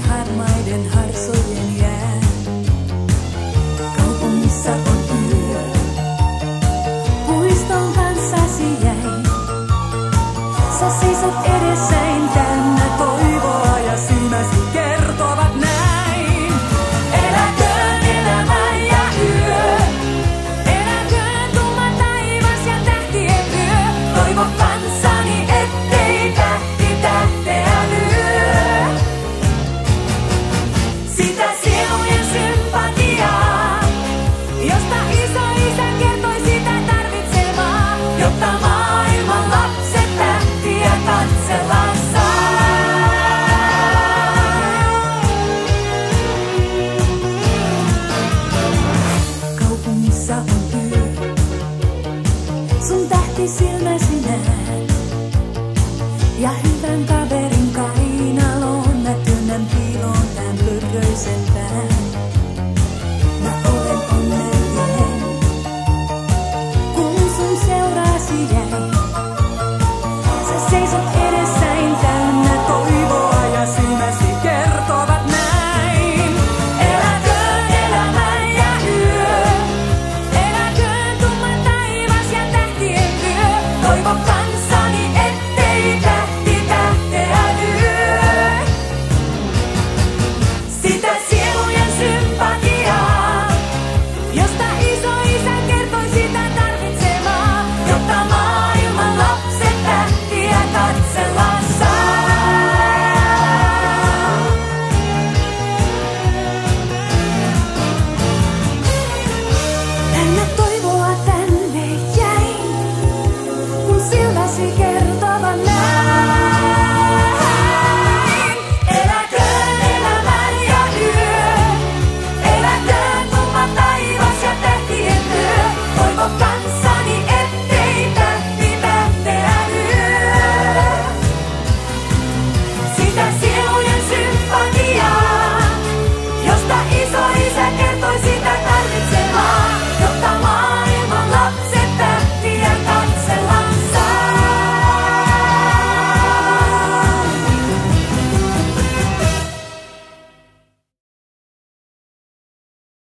harmaiden harsojen jää. Kaupungissa on yö, puiston kanssasi jäi. Sä seisot edessäin sun tähti silmä sinä. Ja hyvän kaverin kainaloon mä työnnän piiloon tämän pyrröisen hoy papá.